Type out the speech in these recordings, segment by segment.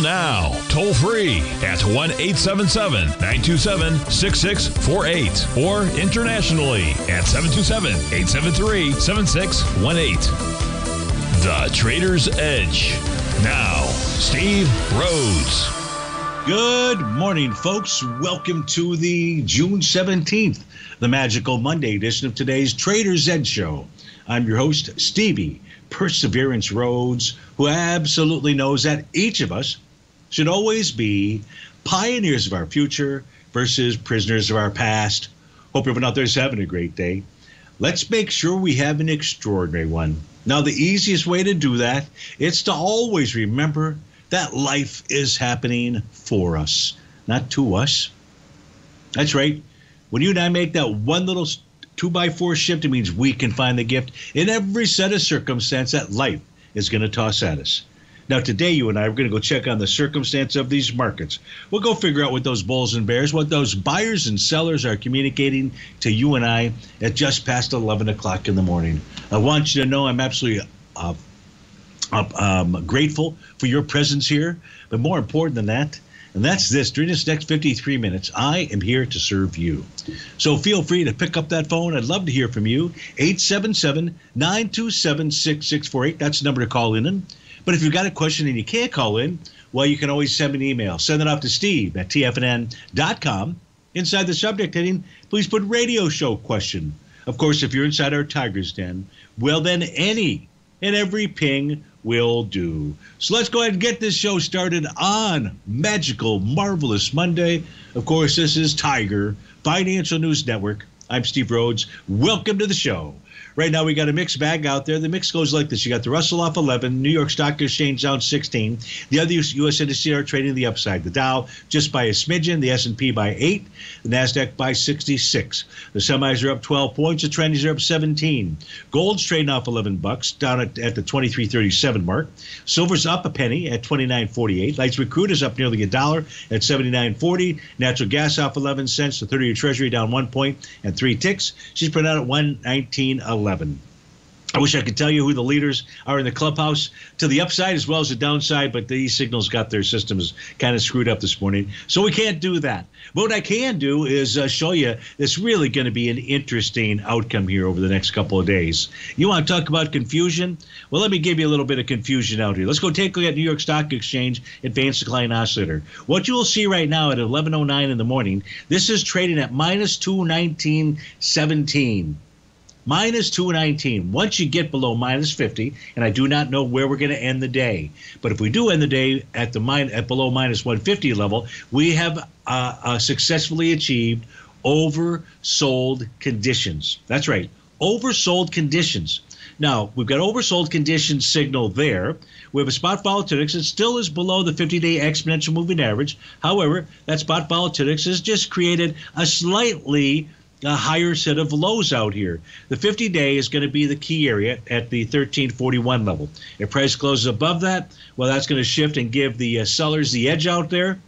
Now, toll free at 1 877 927 6648 or internationally at 727 873 7618. The Trader's Edge. Now, Steve Rhodes. Good morning, folks. Welcome to the June 17th, the magical Monday edition of today's Trader's Edge Show. I'm your host, Stevie Perseverance Rhodes, who absolutely knows that each of us should always be pioneers of our future versus prisoners of our past. Hope everyone out there is having a great day. Let's make sure we have an extraordinary one. Now, the easiest way to do that is to always remember that life is happening for us, not to us. That's right. When you and I make that one little two by four shift, it means we can find the gift in every set of circumstance that life is going to toss at us. Now, today, you and I are going to go check on the circumstance of these markets. We'll go figure out what those bulls and bears, what those buyers and sellers are communicating to you and I at just past 11 o'clock in the morning. I want you to know I'm absolutely uh, um, grateful for your presence here. But more important than that, and that's this during this next 53 minutes, I am here to serve you. So feel free to pick up that phone. I'd love to hear from you. 877 927 6648. That's the number to call in. But if you've got a question and you can't call in, well, you can always send an email. Send it off to steve at tfnn.com. Inside the subject heading, please put radio show question. Of course, if you're inside our Tiger's Den, well, then any and every ping will do. So let's go ahead and get this show started on Magical, Marvelous Monday. Of course, this is Tiger Financial News Network. I'm Steve Rhodes. Welcome to the show. Right now, we got a mixed bag out there. The mix goes like this: you got the Russell off 11, New York Stock Exchange down 16. The other U.S. indices are trading the upside. The Dow just by a smidgen, the S&P by eight, the Nasdaq by 66. The semis are up 12 points. The trendies are up 17. Gold's trading off 11 bucks, down at, at the 23.37 mark. Silver's up a penny at 29.48. Light Sweet Crude is up nearly a dollar at 79.40. Natural gas off 11 cents. The 30-year Treasury down one point and three ticks. She's put out at 119.11. 11. I wish I could tell you who the leaders are in the clubhouse to the upside as well as the downside, but these signals got their systems kind of screwed up this morning. So we can't do that. But what I can do is uh, show you it's really going to be an interesting outcome here over the next couple of days. You want to talk about confusion? Well, let me give you a little bit of confusion out here. Let's go take a look at New York Stock Exchange Advanced Decline Oscillator. What you will see right now at 11.09 in the morning, this is trading at minus 219.17 minus 219. Once you get below minus 50, and I do not know where we're going to end the day, but if we do end the day at the min- at below minus 150 level, we have uh, uh, successfully achieved oversold conditions. That's right, oversold conditions. Now, we've got oversold conditions signal there. We have a spot volatility that still is below the 50 day exponential moving average. However, that spot volatility has just created a slightly a higher set of lows out here. The 50 day is going to be the key area at the 1341 level. If price closes above that, well, that's going to shift and give the uh, sellers the edge out there.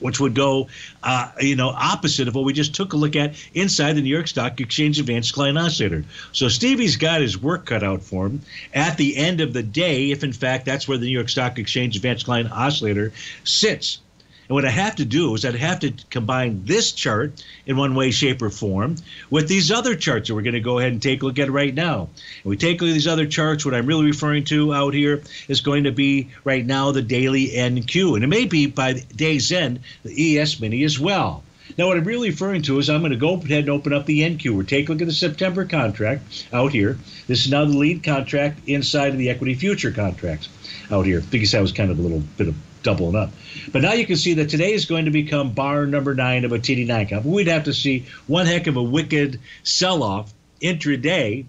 Which would go, uh, you know, opposite of what we just took a look at inside the New York Stock Exchange Advanced Decline Oscillator. So Stevie's got his work cut out for him. At the end of the day, if in fact that's where the New York Stock Exchange Advanced Decline Oscillator sits, and what I have to do is I'd have to combine this chart in one way, shape, or form with these other charts that we're going to go ahead and take a look at right now. And we take a look at these other charts. What I'm really referring to out here is going to be right now the daily NQ. And it may be by day's end the ES mini as well. Now, what I'm really referring to is I'm going to go ahead and open up the NQ. We're take a look at the September contract out here. This is now the lead contract inside of the equity future contracts out here. Because that was kind of a little bit of doubling up. But now you can see that today is going to become bar number nine of a TD9 count. We'd have to see one heck of a wicked sell off intraday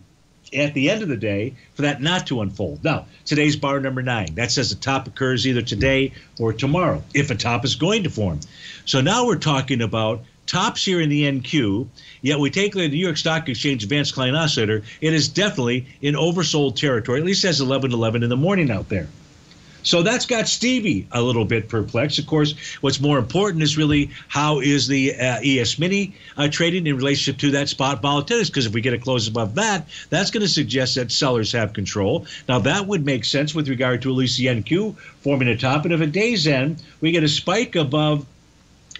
at the end of the day for that not to unfold. Now, today's bar number nine. That says the top occurs either today or tomorrow, if a top is going to form. So now we're talking about tops here in the NQ, yet we take the New York Stock Exchange Advanced Decline Oscillator, it is definitely in oversold territory, at least as 11 11 in the morning out there. So that's got Stevie a little bit perplexed. Of course, what's more important is really how is the uh, ES Mini uh, trading in relationship to that spot volatility? Because if we get a close above that, that's going to suggest that sellers have control. Now that would make sense with regard to at least the NQ forming a top. And if at day's end we get a spike above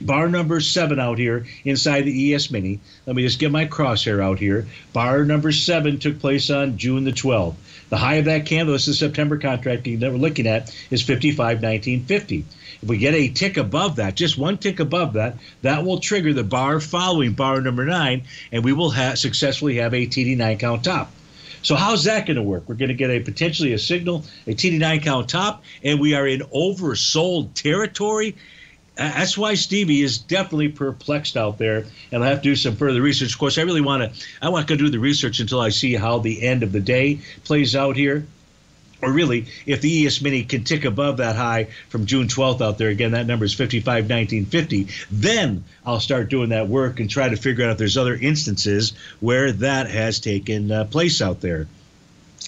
bar number seven out here inside the ES Mini. Let me just get my crosshair out here. Bar number seven took place on June the 12th. The high of that candle, this is September contract that we're looking at, is 55.1950. If we get a tick above that, just one tick above that, that will trigger the bar following bar number nine, and we will ha- successfully have a TD9 count top. So how's that going to work? We're going to get a potentially a signal, a TD9 count top, and we are in oversold territory that's why Stevie is definitely perplexed out there, and I have to do some further research. Of course, I really want to. I want to do the research until I see how the end of the day plays out here, or really, if the ES Mini can tick above that high from June 12th out there again, that number is 55.1950. Then I'll start doing that work and try to figure out if there's other instances where that has taken uh, place out there.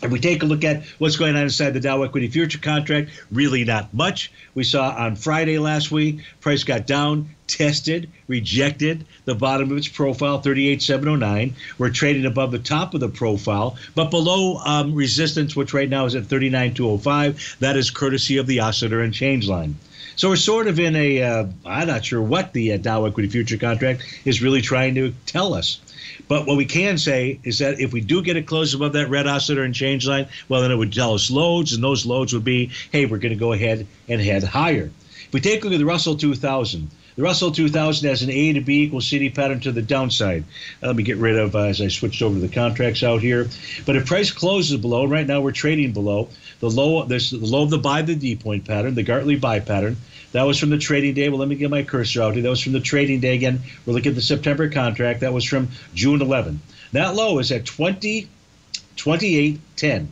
If we take a look at what's going on inside the Dow Equity Future contract, really not much. We saw on Friday last week, price got down, tested, rejected the bottom of its profile, 38,709. We're trading above the top of the profile, but below um, resistance, which right now is at 39,205. That is courtesy of the oscillator and change line. So we're sort of in a, am uh, not sure what the uh, Dow Equity Future contract is really trying to tell us. But what we can say is that if we do get it close above that red oscillator and change line, well, then it would tell us loads, and those loads would be, hey, we're going to go ahead and head higher. If we take a look at the Russell 2000, the Russell 2000 has an A to B equal CD pattern to the downside. Let me get rid of uh, as I switched over to the contracts out here. But if price closes below, right now we're trading below the low. The low of the buy the D point pattern, the Gartley buy pattern. That was from the trading day. Well, let me get my cursor out here. That was from the trading day again. We're looking at the September contract. That was from June 11. That low is at 20, 28.10.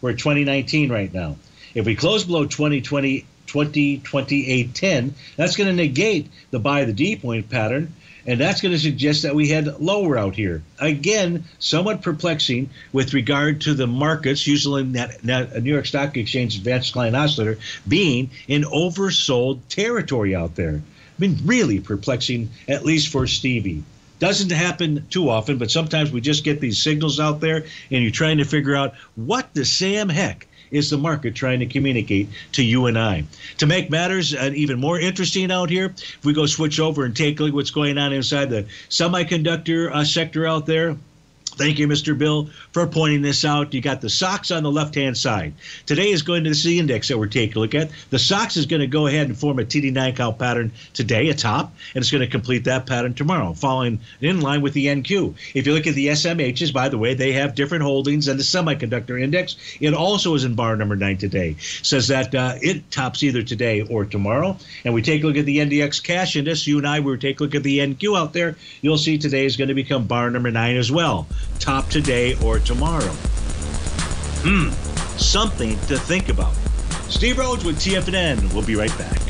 We're at 2019 right now. If we close below 2020, 2028.10, that's going to negate the buy the D point pattern and that's going to suggest that we head lower out here. Again, somewhat perplexing with regard to the markets, usually that, that uh, New York Stock Exchange Advanced Decline Oscillator being in oversold territory out there. I mean, really perplexing, at least for Stevie. Doesn't happen too often, but sometimes we just get these signals out there, and you're trying to figure out what the Sam heck is the market trying to communicate to you and I. To make matters uh, even more interesting out here, if we go switch over and take a look at what's going on inside the semiconductor uh, sector out there, Thank you, Mr. Bill, for pointing this out. You got the SOX on the left hand side. Today is going to the C index that we're taking a look at. The SOX is going to go ahead and form a TD9 count pattern today, a top, and it's going to complete that pattern tomorrow, following in line with the NQ. If you look at the SMHs, by the way, they have different holdings than the semiconductor index. It also is in bar number nine today. Says that uh, it tops either today or tomorrow. And we take a look at the NDX cash index. You and I, we take a look at the NQ out there. You'll see today is going to become bar number nine as well top today or tomorrow. Hmm, something to think about. Steve Rhodes with TFNN. We'll be right back.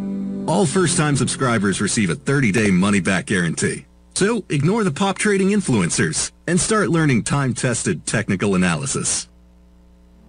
All first-time subscribers receive a 30-day money-back guarantee. So ignore the pop trading influencers and start learning time-tested technical analysis.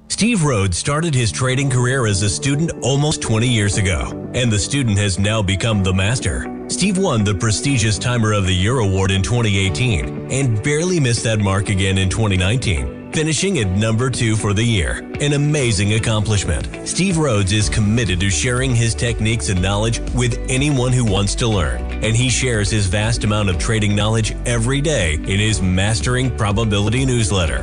Steve Rhodes started his trading career as a student almost 20 years ago, and the student has now become the master. Steve won the prestigious Timer of the Year award in 2018 and barely missed that mark again in 2019 finishing at number two for the year. An amazing accomplishment. Steve Rhodes is committed to sharing his techniques and knowledge with anyone who wants to learn, and he shares his vast amount of trading knowledge every day in his Mastering Probability newsletter.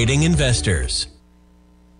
educating investors.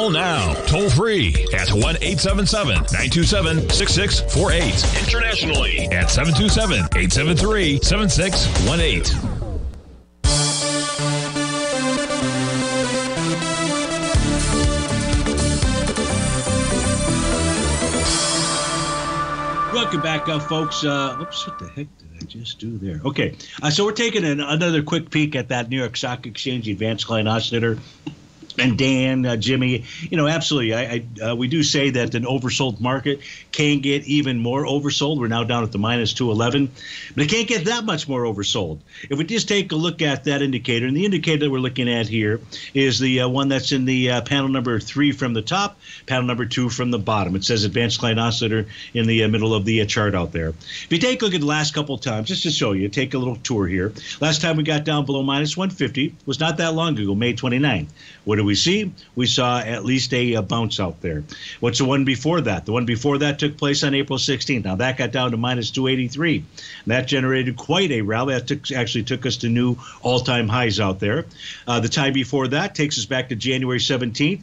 Call now, toll free at 1 877 927 6648. Internationally at 727 873 7618. Welcome back, uh, folks. Uh, oops, what the heck did I just do there? Okay, uh, so we're taking an, another quick peek at that New York Stock Exchange Advanced Decline Oscillator and Dan, uh, Jimmy, you know, absolutely. I, I uh, we do say that an oversold market can get even more oversold. We're now down at the minus 211, but it can't get that much more oversold. If we just take a look at that indicator, and the indicator that we're looking at here is the uh, one that's in the uh, panel number three from the top, panel number two from the bottom. It says Advanced Decline Oscillator in the uh, middle of the uh, chart out there. If you take a look at the last couple of times, just to show you, take a little tour here. Last time we got down below minus 150 was not that long ago, May 29. What do we see? We saw at least a, a, bounce out there. What's the one before that? The one before that took place on April 16th. Now that got down to minus 283. That generated quite a rally. That took, actually took us to new all-time highs out there. Uh, the time before that takes us back to January 17th.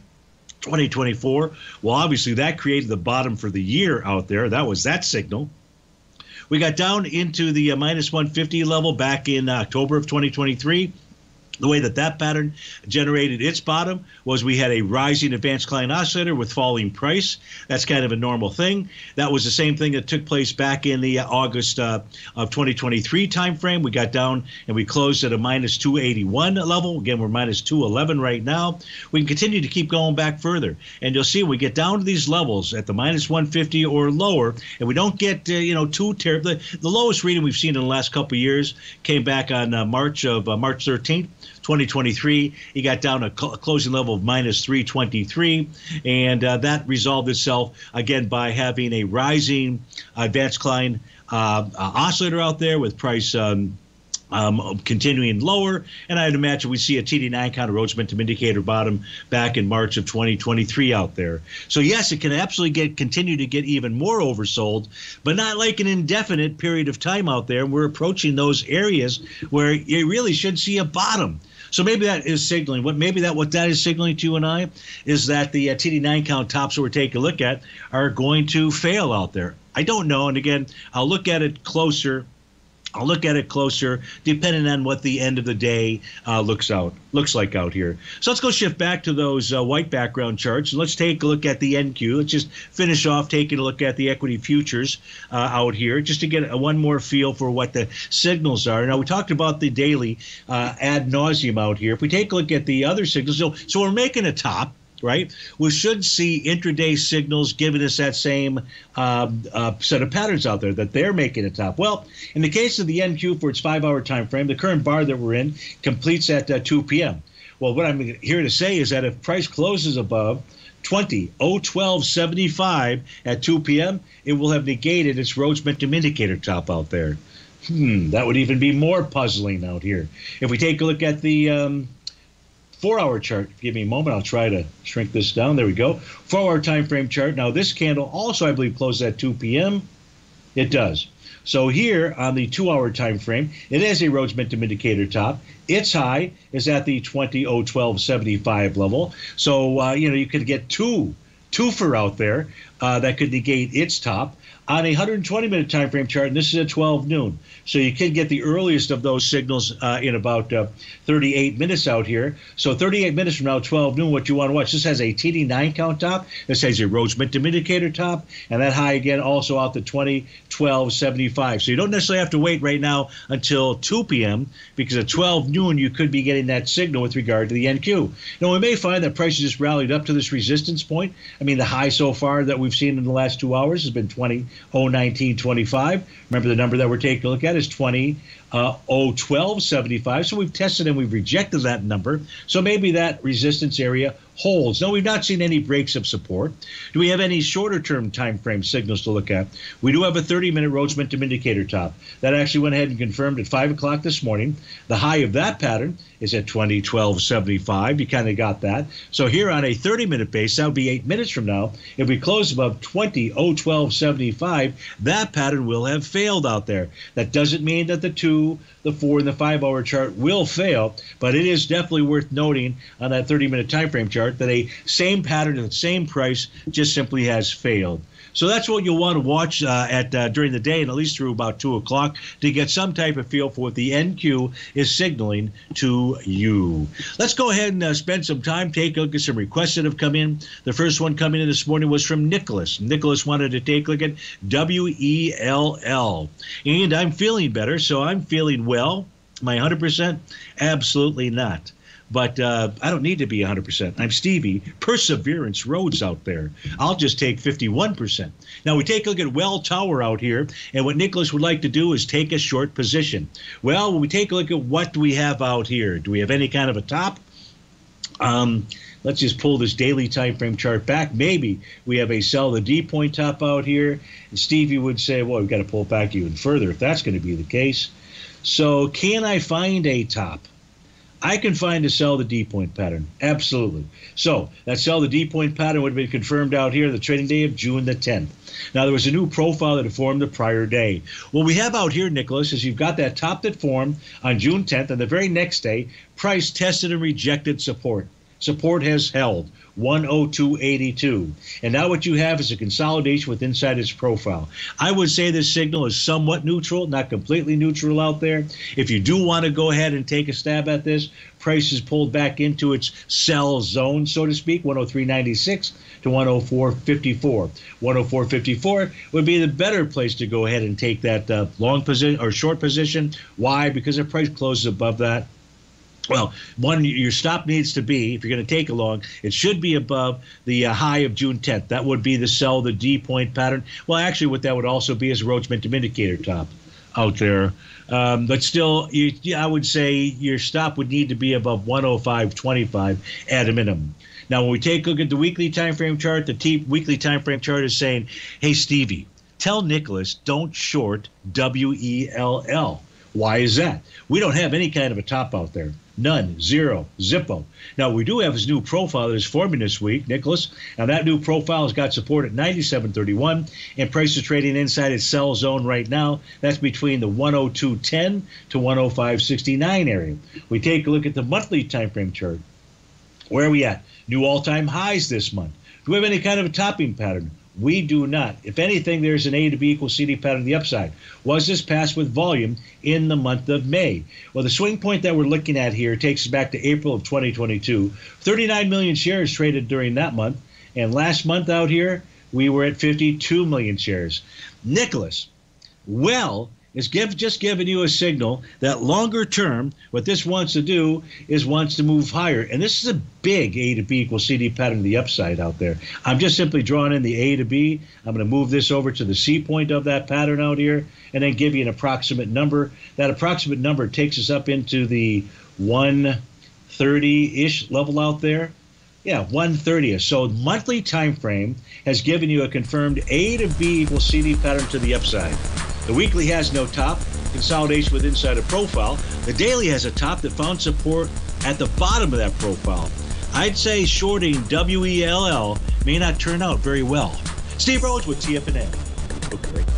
2024. Well, obviously, that created the bottom for the year out there. That was that signal. We got down into the uh, minus 150 level back in October of 2023 the way that that pattern generated its bottom was we had a rising advanced decline oscillator with falling price. That's kind of a normal thing. That was the same thing that took place back in the August uh, of 2023 timeframe. We got down and we closed at a minus 281 level. Again, we're minus 211 right now. We can continue to keep going back further, and you'll see we get down to these levels at the minus 150 or lower, and we don't get uh, you know too terrible. The, lowest reading we've seen in the last couple years came back on uh, March of uh, March 13th 2023. He got down a cl- closing level of minus 323, and uh, that resolved itself again by having a rising advanced decline uh, uh, oscillator out there with price. Um, um, continuing lower, and I'd imagine we see a TD9 counter Rhodes Momentum Indicator bottom back in March of 2023 out there. So yes, it can absolutely get continue to get even more oversold, but not like an indefinite period of time out there. We're approaching those areas where you really should see a bottom. So maybe that is signaling. What maybe that what that is signaling to you and I is that the uh, TD9 count tops that we're taking a look at are going to fail out there. I don't know. And again, I'll look at it closer I'll look at it closer, depending on what the end of the day uh, looks out looks like out here. So let's go shift back to those uh, white background charts. And let's take a look at the NQ. Let's just finish off taking a look at the equity futures uh, out here, just to get a, one more feel for what the signals are. Now we talked about the daily uh, ad nauseum out here. If we take a look at the other signals, so so we're making a top right? We should see intraday signals giving us that same uh, uh, set of patterns out there that they're making a top. Well, in the case of the NQ for its five-hour time frame, the current bar that we're in completes at uh, 2 p.m. Well, what I'm here to say is that if price closes above 20 01275 at 2 p.m., it will have negated its Rhodes Momentum Indicator top out there. Hmm, that would even be more puzzling out here. If we take a look at the um, four hour chart. Give me a moment. I'll try to shrink this down. There we go. Four hour time frame chart. Now, this candle also, I believe, closed at 2 p.m. It does. So here on the two hour time frame, it is a Rhodes Momentum Indicator top. Its high is at the 20.01275 level. So, uh, you know, you could get two twofer out there uh, that could negate its top on a 120 minute time frame chart, and this is at 12 noon. So you can get the earliest of those signals uh, in about uh, 38 minutes out here. So 38 minutes from now, 12 noon, what you want to watch. This has a TD9 count top. This has a Momentum Indicator top, and that high again also out to 20, 12, 75. So you don't necessarily have to wait right now until 2 p.m. because at 12 noon you could be getting that signal with regard to the NQ. Now we may find that prices just rallied up to this resistance point. I mean, the high so far that we've seen in the last two hours has been 20. 01925. Remember the number that we're taking a look at is 20 uh, 01275. So we've tested and we've rejected that number. So maybe that resistance area holds. No, we've not seen any breaks of support. Do we have any shorter term time frame signals to look at? We do have a 30 minute Rhodes Momentum Indicator top. That actually went ahead and confirmed at 5 o'clock this morning. The high of that pattern is at 2012.75. You kind of got that. So here on a 30 minute base, that would be eight minutes from now. If we close above 20.012.75, that pattern will have failed out there. That doesn't mean that the two the four and the five hour chart will fail, but it is definitely worth noting on that 30 minute time frame chart that a same pattern and the same price just simply has failed. So that's what you'll want to watch uh, at uh, during the day and at least through about two o'clock to get some type of feel for what the NQ is signaling to you. Let's go ahead and uh, spend some time, take a look at some requests that have come in. The first one coming in this morning was from Nicholas. Nicholas wanted to take a look at WELL. And I'm feeling better, so I'm feeling well. My 100%? Absolutely not but uh, I don't need to be 100%. I'm Stevie. Perseverance Rhodes out there. I'll just take 51%. Now we take a look at Welltower out here, and what Nicholas would like to do is take a short position. Well, when we take a look at what do we have out here, do we have any kind of a top? Um, let's just pull this daily time frame chart back. Maybe we have a sell the D point top out here. And Stevie would say, well, we've got to pull it back even further if that's going to be the case. So, can I find a top? I can find a sell the D point pattern. Absolutely. So that sell the D point pattern would have been confirmed out here the trading day of June the 10th. Now there was a new profile that formed the prior day. What we have out here, Nicholas, is you've got that top that formed on June 10th, and the very next day, price tested and rejected support. Support has held 102.82. And now what you have is a consolidation with inside its profile. I would say this signal is somewhat neutral, not completely neutral out there. If you do want to go ahead and take a stab at this, price is pulled back into its sell zone, so to speak, 103.96 to 104.54. 104.54 would be the better place to go ahead and take that uh, long position or short position. Why? Because the price closes above that well, one, your stop needs to be, if you're going to take a long, it should be above the uh, high of June 10th. That would be the sell, the D point pattern. Well, actually, what that would also be is a Rhodes Momentum Indicator top out there. Um, but still, you, I would say your stop would need to be above 105.25 at a minimum. Now, when we take a look at the weekly time frame chart, the T- weekly time frame chart is saying, hey, Stevie, tell Nicholas don't short WELL. Why is that? We don't have any kind of a top out there. None. Zero. Zippo. Now, we do have his new profile that is forming this week, Nicholas. Now, that new profile has got support at 97.31, and price is trading inside its sell zone right now. That's between the 102.10 to 105.69 area. We take a look at the monthly time frame chart. Where are we at? New all time highs this month. Do we have any kind of a topping pattern? We do not. If anything, there's an A to B equals CD pattern to the upside. Was this passed with volume in the month of May? Well, the swing point that we're looking at here takes us back to April of 2022. 39 million shares traded during that month. And last month out here, we were at 52 million shares. Nicholas, well, is give, just giving you a signal that longer term, what this wants to do is wants to move higher. And this is a big A to B equals CD pattern the upside out there. I'm just simply drawing in the A to B. I'm going to move this over to the C point of that pattern out here and then give you an approximate number. That approximate number takes us up into the 130 ish level out there. Yeah, 130. So monthly time frame has given you a confirmed A to B equals CD pattern to the upside. The weekly has no top, consolidation with inside a profile. The daily has a top that found support at the bottom of that profile. I'd say shorting WELL may not turn out very well. Steve Rhodes with TFNN. Okay.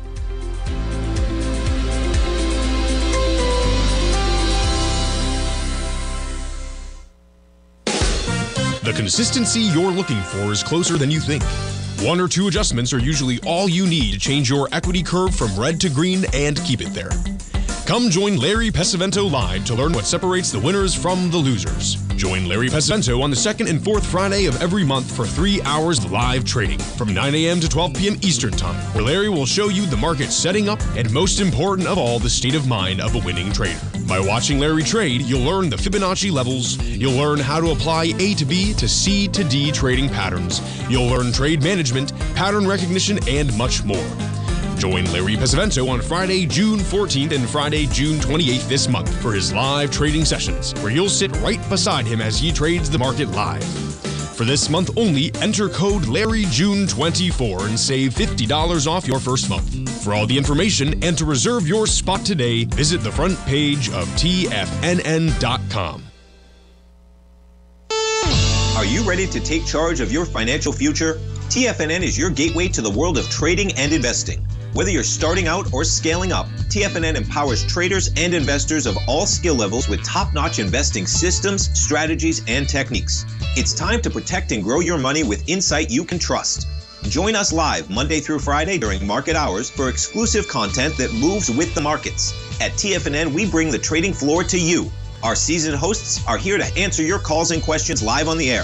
The consistency you're looking for is closer than you think. One or two adjustments are usually all you need to change your equity curve from red to green and keep it there. Come join Larry Pesavento live to learn what separates the winners from the losers. Join Larry Pesavento on the second and fourth Friday of every month for three hours live trading from 9 a.m. to 12 p.m. Eastern Time, where Larry will show you the market setting up and, most important of all, the state of mind of a winning trader. By watching Larry trade, you'll learn the Fibonacci levels, you'll learn how to apply A to B to C to D trading patterns, you'll learn trade management, pattern recognition, and much more. Join Larry Pesavento on Friday, June 14th and Friday, June 28th this month for his live trading sessions, where you'll sit right beside him as he trades the market live. For this month only, enter code LarryJune24 and save $50 off your first month. For all the information and to reserve your spot today, visit the front page of TFNN.com. Are you ready to take charge of your financial future? TFNN is your gateway to the world of trading and investing. Whether you're starting out or scaling up, TFNN empowers traders and investors of all skill levels with top notch investing systems, strategies, and techniques. It's time to protect and grow your money with insight you can trust. Join us live Monday through Friday during market hours for exclusive content that moves with the markets. At TFNN, we bring the trading floor to you. Our seasoned hosts are here to answer your calls and questions live on the air.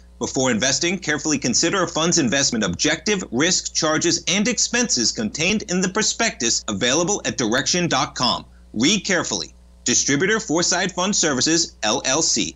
Before investing, carefully consider a fund's investment objective, risk, charges, and expenses contained in the prospectus available at direxion.com. Read carefully. Distributor Foreside Fund Services, LLC.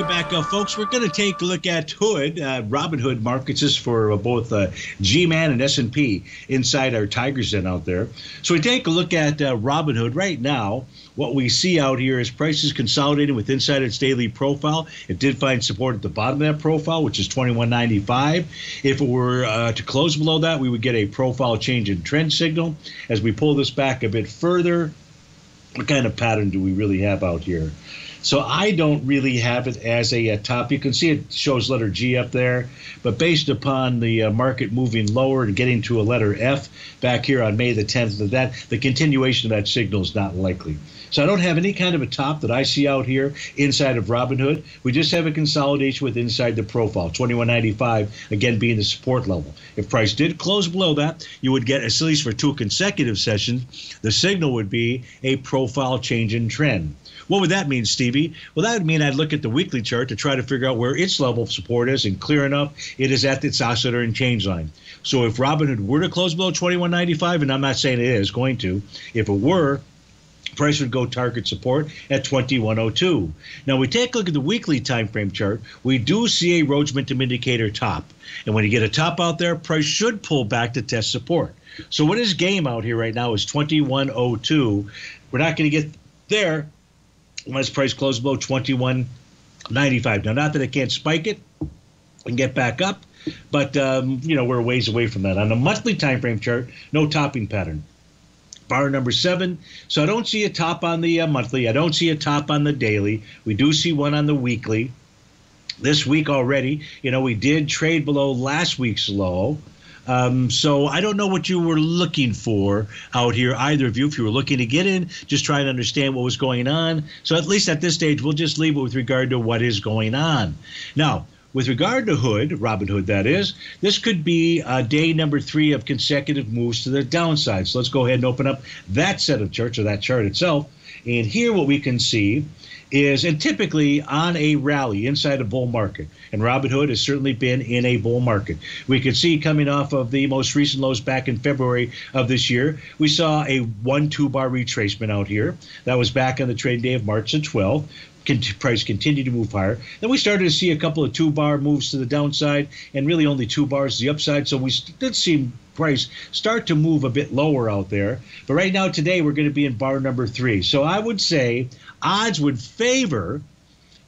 Welcome back, uh, folks. We're going to take a look at Hood, uh, Robinhood markets is for uh, both uh, G-Man and S&P inside our Tigers Den out there. So we take a look at uh, Robinhood right now. What we see out here is prices consolidating with inside its daily profile. It did find support at the bottom of that profile, which is 21.95. If it were uh, to close below that, we would get a profile change in trend signal. As we pull this back a bit further, what kind of pattern do we really have out here? So I don't really have it as a, a, top. You can see it shows letter G up there, but based upon the uh, market moving lower and getting to a letter F back here on May the 10th, that the continuation of that signal is not likely. So I don't have any kind of a top that I see out here inside of Robinhood. We just have a consolidation with inside the profile, 2195, again being the support level. If price did close below that, you would get, at least for two consecutive sessions, the signal would be a profile change in trend. What would that mean, Stevie? Well, that would mean I'd look at the weekly chart to try to figure out where its level of support is, and clear enough, it is at its oscillator and change line. So if Robinhood were to close below 21.95, and I'm not saying it is going to, if it were, price would go target support at 2102. Now we take a look at the weekly time frame chart. We do see a Rhodes Momentum Indicator top, and when you get a top out there, price should pull back to test support. So what is game out here right now is 2102. We're not going to get there price closes below 21.95. Now, not that it can't spike it and get back up, but um, you know we're ways away from that. On a monthly time frame chart, no topping pattern. Bar number seven. So I don't see a top on the uh, monthly. I don't see a top on the daily. We do see one on the weekly. This week already, you know, we did trade below last week's low. Um, so I don't know what you were looking for out here, either of you. If you were looking to get in, just trying to understand what was going on. So at least at this stage, we'll just leave it with regard to what is going on. Now, with regard to Hood, Robinhood, that is, this could be uh, day number three of consecutive moves to the downside. So let's go ahead and open up that set of charts or that chart itself. And here, what we can see is, and typically on a rally inside a bull market, and Robinhood has certainly been in a bull market. We could see coming off of the most recent lows back in February of this year, we saw a one two bar retracement out here. That was back on the trading day of March the 12th price continued to move higher. Then we started to see a couple of two bar moves to the downside and really only two bars to the upside. So we did see price start to move a bit lower out there. But right now, today, we're going to be in bar number three. So I would say odds would favor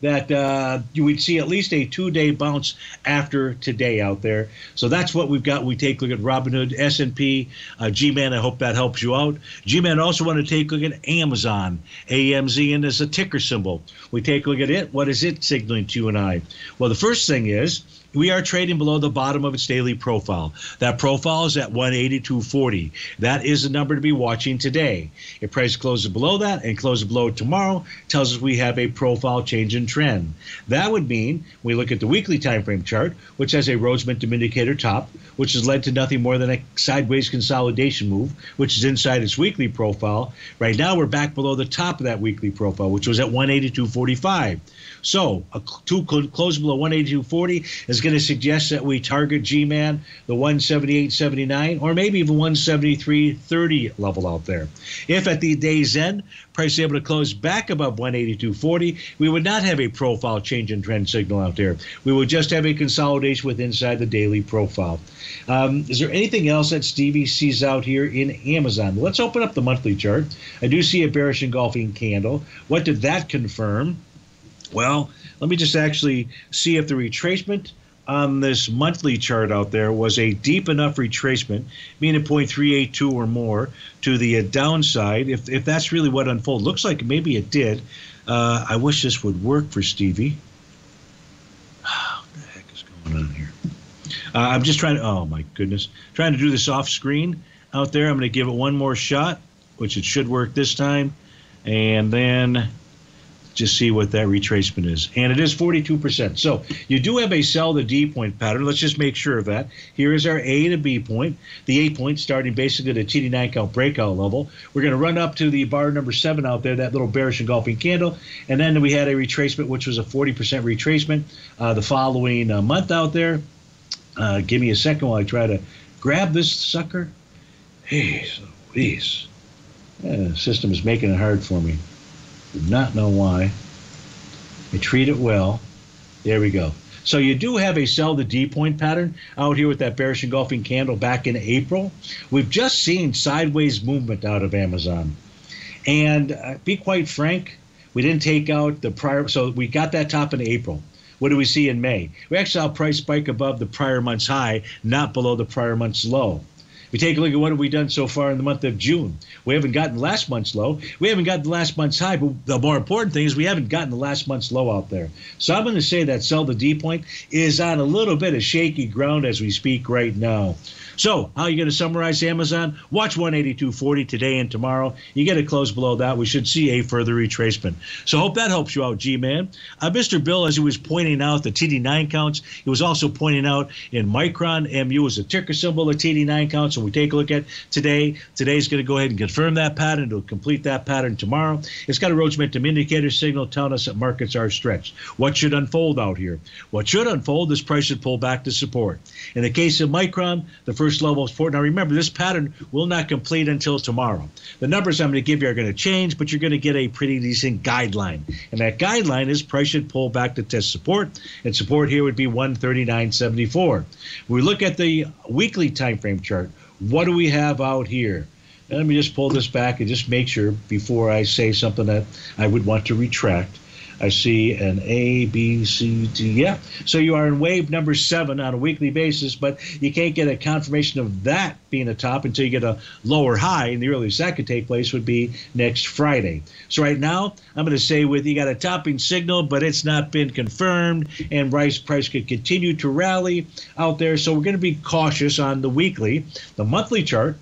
that uh, you would see at least a two-day bounce after today out there. So that's what we've got. We take a look at Robinhood, S&P, uh, G-Man. I hope that helps you out. G-Man also want to take a look at Amazon, AMZ, and as a ticker symbol. We take a look at it. What is it signaling to you and I? Well, the first thing is we are trading below the bottom of its daily profile. That profile is at 182.40. That is the number to be watching today. If price closes below that and closes below tomorrow, tells us we have a profile change in trend. That would mean we look at the weekly time frame chart, which has a Rhodes Momentum Indicator top, which has led to nothing more than a sideways consolidation move, which is inside its weekly profile. Right now, we're back below the top of that weekly profile, which was at 182.45. So, a two close below 182.40 is going to suggest that we target G-Man the 178.79 or maybe even 173.30 level out there. If at the day's end price is able to close back above 182.40, we would not have a profile change in trend signal out there. We would just have a consolidation with inside the daily profile. Um, is there anything else that Stevie sees out here in Amazon? Let's open up the monthly chart. I do see a bearish engulfing candle. What did that confirm? Well, let me just actually see if the retracement on this monthly chart out there was a deep enough retracement, meaning 0.382 or more, to the uh, downside. If, if that's really what unfolded, looks like maybe it did. Uh, I wish this would work for Stevie. what the heck is going on here? Uh, I'm just trying to, oh my goodness, trying to do this off screen out there. I'm going to give it one more shot, which it should work this time. And then just see what that retracement is. And it is 42%. So you do have a sell the D point pattern. Let's just make sure of that. Here is our A to B point. The A point starting basically at a TD9 count breakout level. We're going to run up to the bar number seven out there, that little bearish engulfing candle. And then we had a retracement, which was a 40% retracement uh, the following uh, month out there. Uh, give me a second while I try to grab this sucker. Hey, please. Yeah, the system is making it hard for me. Do not know why. I treat it well. There we go. So you do have a sell the D point pattern out here with that bearish engulfing candle back in April. We've just seen sideways movement out of Amazon. And uh, be quite frank, we didn't take out the prior, so we got that top in April. What do we see in May? We actually saw a price spike above the prior month's high, not below the prior month's low. We take a look at what have we done so far in the month of June. We haven't gotten last month's low. We haven't gotten last month's high. But the more important thing is we haven't gotten the last month's low out there. So I'm going to say that sell the D point is on a little bit of shaky ground as we speak right now. So, how are you going to summarize Amazon? Watch 182.40 today and tomorrow. You get a close below that, we should see a further retracement. So, hope that helps you out, G Man. Uh, Mr. Bill, as he was pointing out the TD9 counts, he was also pointing out in Micron, MU is a ticker symbol of TD9 counts. And we take a look at today. Today's going to go ahead and confirm that pattern. It'll complete that pattern tomorrow. It's got a Momentum indicator signal telling us that markets are stretched. What should unfold out here? What should unfold is price should pull back to support. In the case of Micron, the first level support. Now remember, this pattern will not complete until tomorrow. The numbers I'm going to give you are going to change, but you're going to get a pretty decent guideline. And that guideline is price should pull back to test support, and support here would be 139.74. When we look at the weekly time frame chart, what do we have out here? let me just pull this back and just make sure before I say something that I would want to retract. I see an A, B, C, D. Yeah. So you are in wave number seven on a weekly basis, but you can't get a confirmation of that being a top until you get a lower high. And the earliest that could take place would be next Friday. So right now, I'm going to say with you got a topping signal, but it's not been confirmed, and rice price could continue to rally out there. So we're going to be cautious on the weekly. The monthly chart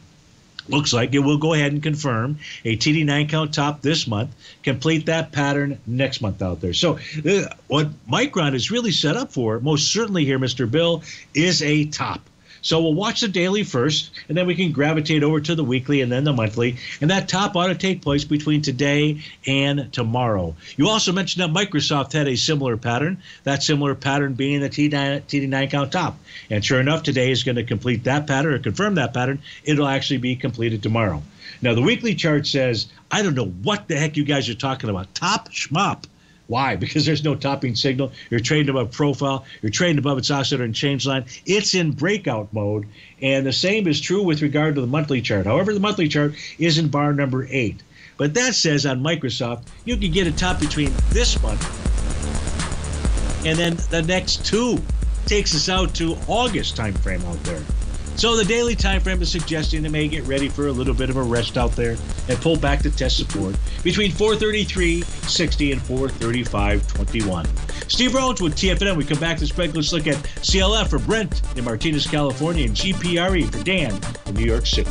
looks like it will go ahead and confirm a TD9 count top this month, complete that pattern next month out there. So, uh, what Micron is really set up for, most certainly here, Mr. Bill, is a top. So we'll watch the daily first, and then we can gravitate over to the weekly and then the monthly. And that top ought to take place between today and tomorrow. You also mentioned that Microsoft had a similar pattern, that similar pattern being the T9, TD9 count top. And sure enough, today is going to complete that pattern or confirm that pattern. It'll actually be completed tomorrow. Now, the weekly chart says, I don't know what the heck you guys are talking about. Top schmop. Why? Because there's no topping signal. You're trading above profile. You're trading above its oscillator and change line. It's in breakout mode. And the same is true with regard to the monthly chart. However, the monthly chart is in bar number eight. But that says on Microsoft, you can get a top between this month and then the next two. Takes us out to August timeframe out there. So the daily time frame is suggesting they may get ready for a little bit of a rest out there and pull back to test support between 433.60 and 435.21. Steve Rhodes with TFNN. We come back to spread. Let's look at CLF for Brent in Martinez, California, and GPRE for Dan in New York City.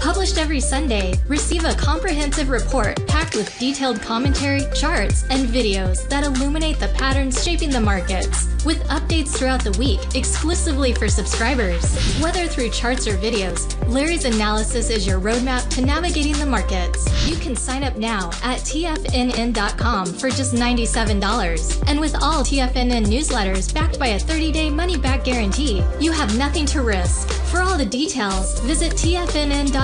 Published every Sunday, receive a comprehensive report packed with detailed commentary, charts, and videos that illuminate the patterns shaping the markets, with updates throughout the week exclusively for subscribers. Whether through charts or videos, Larry's analysis is your roadmap to navigating the markets. You can sign up now at TFNN.com for just $97. And with all TFNN newsletters backed by a 30 day money back guarantee, you have nothing to risk. For all the details, visit TFNN.com.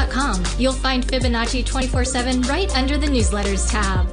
You'll find Fibonacci 24 7 right under the newsletters tab.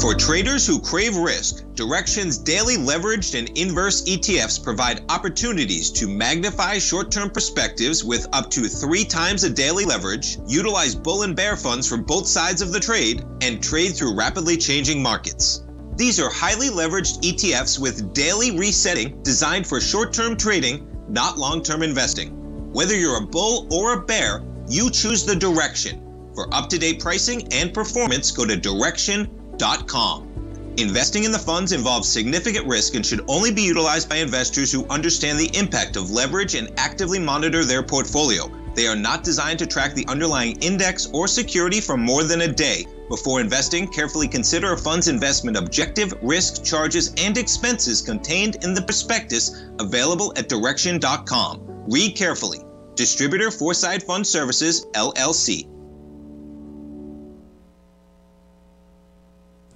For traders who crave risk, Direxion's daily leveraged and inverse ETFs provide opportunities to magnify short term perspectives with up to three times a daily leverage, utilize bull and bear funds from both sides of the trade, and trade through rapidly changing markets. These are highly leveraged ETFs with daily resetting designed for short term trading, not long term investing. Whether you're a bull or a bear, you choose the direction. For up to date pricing and performance, go to direxion.com. Investing in the funds involves significant risk and should only be utilized by investors who understand the impact of leverage and actively monitor their portfolio. They are not designed to track the underlying index or security for more than a day. Before investing, carefully consider a fund's investment objective, risk, charges, and expenses contained in the prospectus available at direxion.com. Read carefully. Distributor Foreside Fund Services, LLC.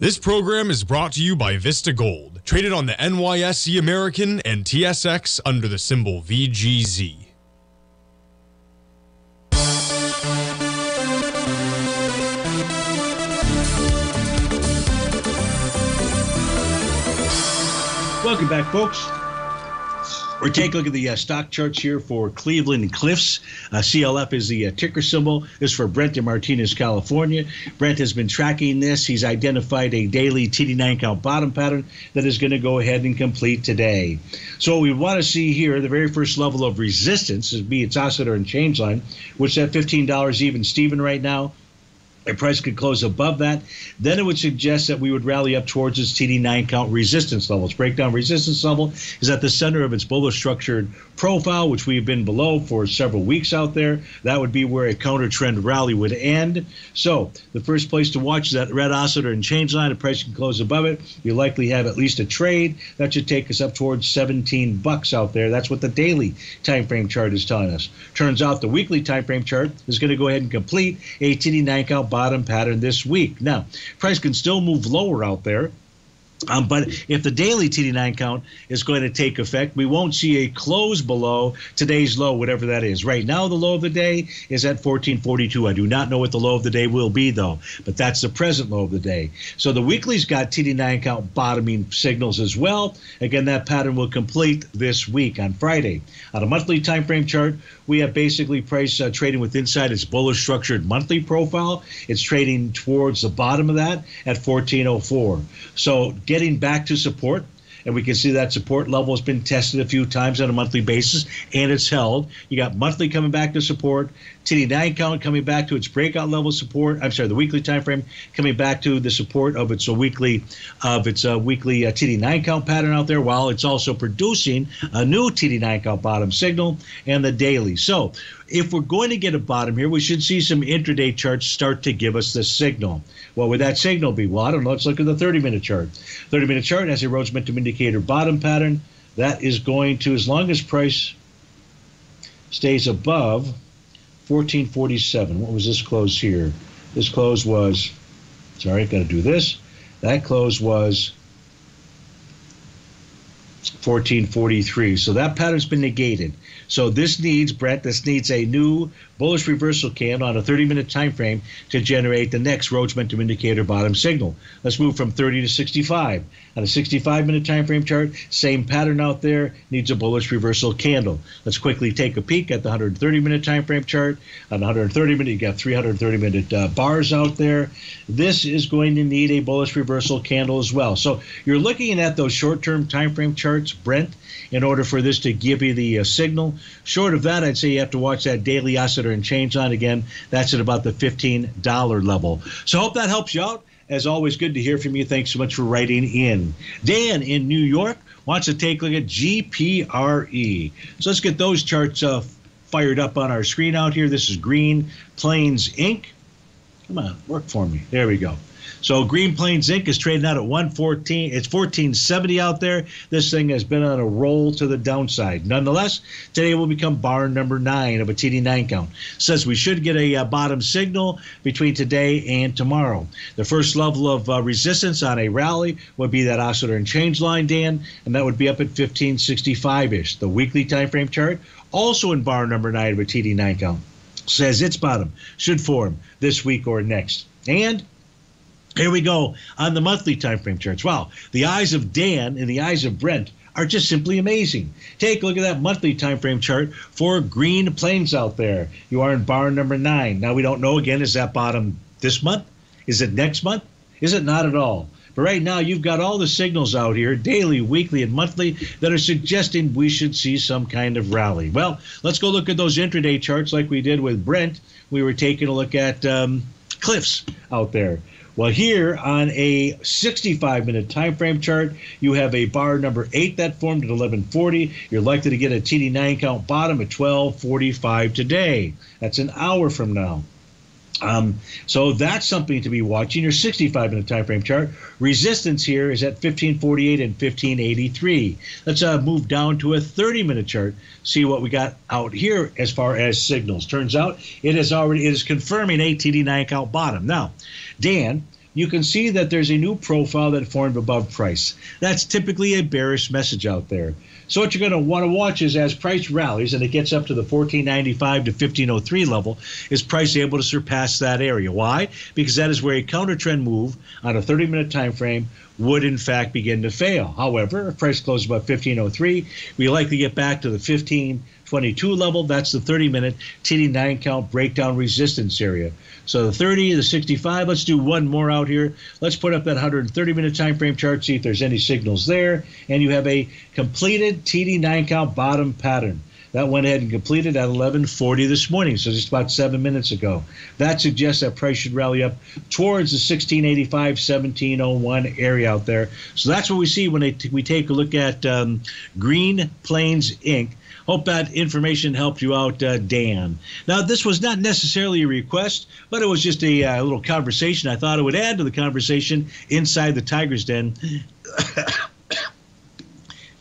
This program is brought to you by Vista Gold, traded on the NYSE American and TSX under the symbol VGZ. Welcome back, folks. We're taking a look at the uh, stock charts here for Cleveland Cliffs. Uh, CLF is the uh, ticker symbol. This is for Brent in Martinez, California. Brent has been tracking this. He's identified a daily TD9 count bottom pattern that is going to go ahead and complete today. So we want to see here the very first level of resistance is be its oscillator and change line, which is at $15 even Steven right now. A price could close above that. Then it would suggest that we would rally up towards its TD9 count resistance levels. Breakdown resistance level is at the center of its bullish structured profile, which we've been below for several weeks out there. That would be where a counter trend rally would end. So the first place to watch is that red oscillator and change line. The price can close above it. You likely have at least a trade that should take us up towards 17 bucks out there. That's what the daily time frame chart is telling us. Turns out the weekly time frame chart is going to go ahead and complete a TD9 count bottom pattern this week. Now, price can still move lower out there. Um, but if the daily TD9 count is going to take effect, we won't see a close below today's low, whatever that is. Right now, the low of the day is at 1442. I do not know what the low of the day will be, though, but that's the present low of the day. So the weekly's got TD9 count bottoming signals as well. Again, that pattern will complete this week on Friday. On a monthly time frame chart, we have basically price uh, trading with inside its bullish structured monthly profile. It's trading towards the bottom of that at 1404. So getting back to support and we can see that support level has been tested a few times on a monthly basis, and it's held. You got monthly coming back to support, TD9 count coming back to its breakout level support. I'm sorry, the weekly time frame coming back to the support of its uh, weekly of its uh, weekly uh, TD9 count pattern out there, while it's also producing a new TD9 count bottom signal and the daily. So if we're going to get a bottom here, we should see some intraday charts start to give us the signal. What would that signal be? Well, I don't know. Let's look at the 30 minute chart. 30 minute chart has a Rhodes Momentum Indicator bottom pattern. That is going to, as long as price stays above 1447. What was this close here? This close was, sorry, got to do this. That close was 1443. So that pattern's been negated. So this needs, Brent, this needs a new bullish reversal candle on a 30 minute time frame to generate the next Rhodes Momentum Indicator bottom signal. Let's move from 30 to 65. On a 65 minute time frame chart, same pattern out there, needs a bullish reversal candle. Let's quickly take a peek at the 130 minute time frame chart. On the 130 minute, you got 330 minute uh, bars out there. This is going to need a bullish reversal candle as well. So you're looking at those short term time frame charts, Brent, in order for this to give you the uh, signal. Short of that, I'd say you have to watch that daily oscillator and change line again. That's at about the $15 level. So hope that helps you out. As always, good to hear from you. Thanks so much for writing in. Dan in New York wants to take a look at GPRE. So let's get those charts uh, fired up on our screen out here. This is Green Plains Inc. Come on, work for me. There we go. So Green Plains Inc. is trading out at 114. It's 1470 out there. This thing has been on a roll to the downside. Nonetheless, today will become bar number nine of a TD9 count. Says we should get a uh, bottom signal between today and tomorrow. The first level of uh, resistance on a rally would be that oscillator and change line, Dan, and that would be up at 1565-ish. The weekly time frame chart, also in bar number nine of a TD9 count, says its bottom should form this week or next. And here we go on the monthly time frame charts. Wow, the eyes of Dan and the eyes of Brent are just simply amazing. Take a look at that monthly time frame chart for Green Plains out there. You are in bar number nine. Now we don't know again, is that bottom this month? Is it next month? Is it not at all? But right now, you've got all the signals out here, daily, weekly, and monthly, that are suggesting we should see some kind of rally. Well, let's go look at those intraday charts like we did with Brent. We were taking a look at um, cliffs out there. Well, here on a 65 minute time frame chart, you have a bar number eight that formed at 1140. You're likely to get a TD9 count bottom at 1245 today. That's an hour from now. Um, so that's something to be watching. Your 65 minute time frame chart. Resistance here is at 1548 and 1583. Let's uh, move down to a 30 minute chart. See what we got out here as far as signals. Turns out it is already it is confirming a TD9 count bottom. Now, Dan, you can see that there's a new profile that formed above price. That's typically a bearish message out there. So what you're going to want to watch is as price rallies and it gets up to the 1495 to 1503 level, is price able to surpass that area? Why? Because that is where a counter trend move on a 30 minute time frame would in fact begin to fail. However, if price closes above 1503, we likely get back to the 1522 level. That's the 30 minute TD9 count breakdown resistance area. So the 30, the 65, let's do one more out here. Let's put up that 130 minute time frame chart, see if there's any signals there. And you have a completed TD9 count bottom pattern. That went ahead and completed at 11:40 this morning, so just about seven minutes ago. That suggests that price should rally up towards the 1685, 1701 area out there. So that's what we see when we take a look at um, Green Plains Inc. Hope that information helped you out, uh, Dan. Now, this was not necessarily a request, but it was just a uh, little conversation. I thought it would add to the conversation inside the Tiger's Den.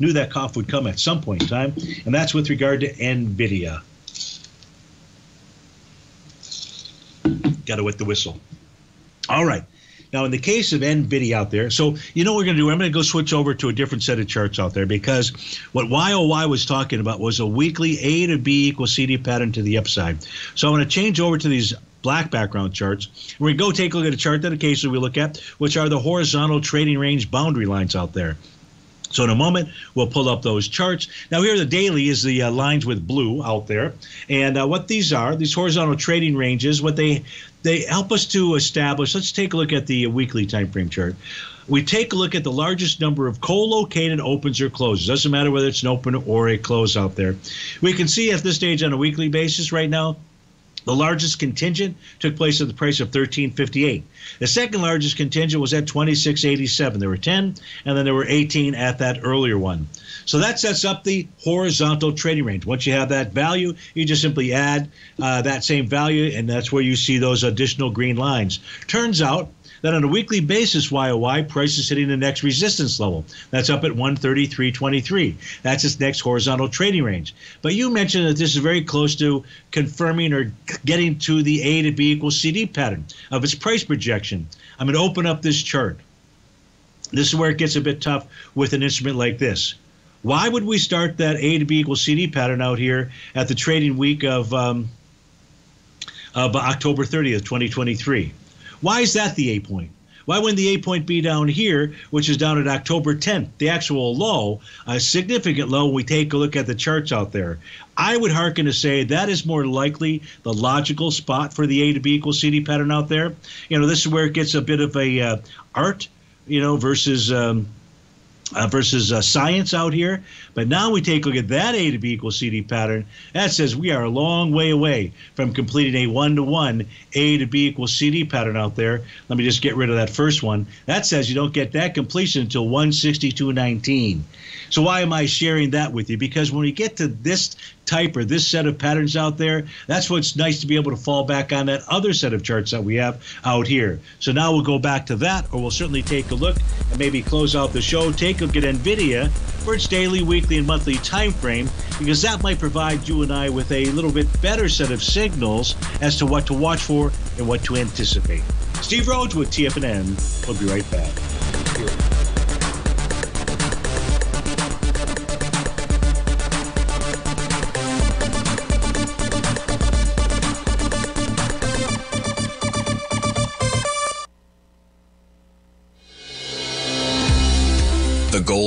Knew that cough would come at some point in time, and that's with regard to NVIDIA. Got to wet the whistle. All right. Now, in the case of NVIDIA out there, so you know what we're going to do? I'm going to go switch over to a different set of charts out there because what YOY was talking about was a weekly A to B equals CD pattern to the upside. So I'm going to change over to these black background charts. We're going to go take a look at a chart that occasionally we look at, which are the horizontal trading range boundary lines out there. So in a moment, we'll pull up those charts. Now here, the daily is the uh, lines with blue out there, and uh, what these are, these horizontal trading ranges, what they they help us to establish. Let's take a look at the weekly time frame chart. We take a look at the largest number of co-located opens or closes. Doesn't matter whether it's an open or a close out there. We can see at this stage on a weekly basis right now the largest contingent took place at the price of 13.58. The second largest contingent was at 26.87. There were 10, and then there were 18 at that earlier one. So that sets up the horizontal trading range. Once you have that value, you just simply add uh, that same value, and that's where you see those additional green lines. Turns out that on a weekly basis, YOY price is hitting the next resistance level. That's up at 133.23. That's its next horizontal trading range. But you mentioned that this is very close to confirming or getting to the A to B equals CD pattern of its price projection. I'm going to open up this chart. This is where it gets a bit tough with an instrument like this. Why would we start that A to B equals CD pattern out here at the trading week of, um, of October 30th, 2023? Why is that the A point? Why wouldn't the A point be down here, which is down at October 10th, the actual low, a significant low we take a look at the charts out there? I would hearken to say that is more likely the logical spot for the A to B equals CD pattern out there. You know, this is where it gets a bit of a uh, art, you know, versus um, uh, versus uh, science out here. But now we take a look at that A to B equals CD pattern. That says we are a long way away from completing a one to one A to B equals CD pattern out there. Let me just get rid of that first one. That says you don't get that completion until 162.19. So why am I sharing that with you? Because when we get to this type or this set of patterns out there, that's what's nice to be able to fall back on that other set of charts that we have out here. So now we'll go back to that, or we'll certainly take a look and maybe close out the show, take a look at NVIDIA for its daily, weekly, and monthly time frame, because that might provide you and I with a little bit better set of signals as to what to watch for and what to anticipate. Steve Rhodes with TFNN. We'll be right back.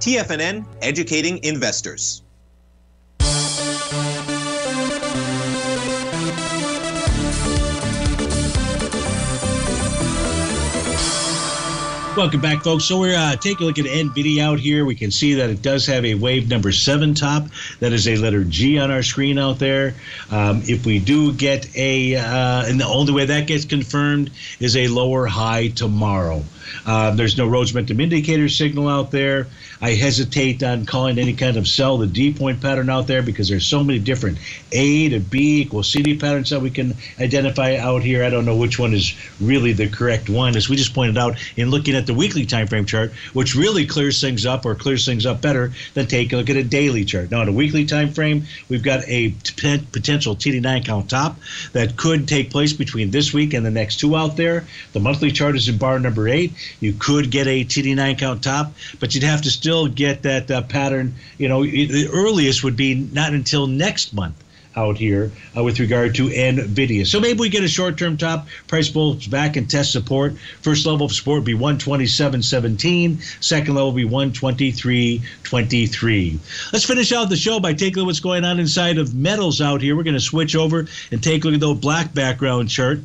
TFNN, educating investors. Welcome back, folks. So we're uh, taking a look at NVIDIA out here. We can see that it does have a wave number seven top. That is a letter G on our screen out there. Um, if we do get a, uh, and the only way that gets confirmed is a lower high tomorrow. Uh, there's no Rhodes Momentum Indicator signal out there. I hesitate on calling any kind of sell the D point pattern out there because there's so many different A to B equals CD patterns that we can identify out here. I don't know which one is really the correct one. As we just pointed out in looking at the weekly time frame chart, which really clears things up or clears things up better than take a look at a daily chart. Now, on a weekly time frame, we've got a potential TD9 count top that could take place between this week and the next two out there. The monthly chart is in bar number eight. You could get a TD9 count top, but you'd have to still get that uh, pattern. You know, the earliest would be not until next month out here uh, with regard to NVIDIA. So maybe we get a short term top. Price pulls back and test support. First level of support would be 127.17. Second level would be 123.23. Let's finish out the show by taking a look at what's going on inside of metals out here. We're going to switch over and take a look at the black background chart.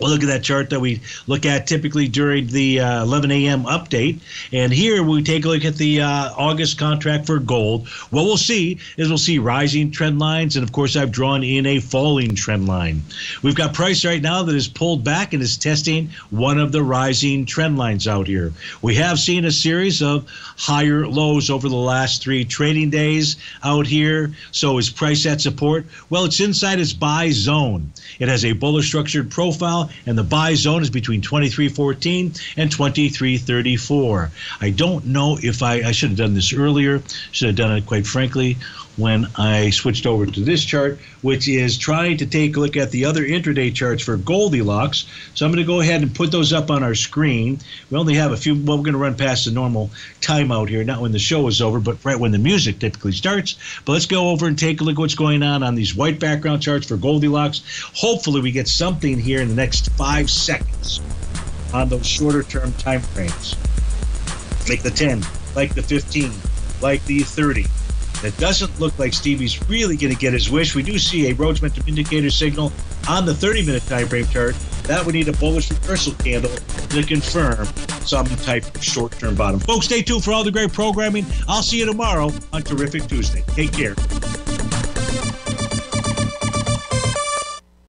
We'll look at that chart that we look at typically during the uh, 11 a.m. update. And here we take a look at the uh, August contract for gold. What we'll see is we'll see rising trend lines. And of course, I've drawn in a falling trend line. We've got price right now that is pulled back and is testing one of the rising trend lines out here. We have seen a series of higher lows over the last three trading days out here. So is price at support? Well, it's inside its buy zone. It has a bullish structured profile and the buy zone is between 23.14 and 23.34. I don't know if I, I should have done this earlier. Should have done it, quite frankly, when I switched over to this chart, which is trying to take a look at the other intraday charts for Goldilocks. So I'm going to go ahead and put those up on our screen. We only have a few, well, we're going to run past the normal timeout here, not when the show is over, but right when the music typically starts. But let's go over and take a look at what's going on on these white background charts for Goldilocks. Hopefully, we get something here in the next five seconds on those shorter term time frames. Like the 10, like the 15, like the 30 that doesn't look like Stevie's really going to get his wish. We do see a Rhodes Momentum Indicator signal on the 30 minute time frame chart. That would need a bullish reversal candle to confirm some type of short term bottom. Folks, stay tuned for all the great programming. I'll see you tomorrow on Terrific Tuesday. Take care.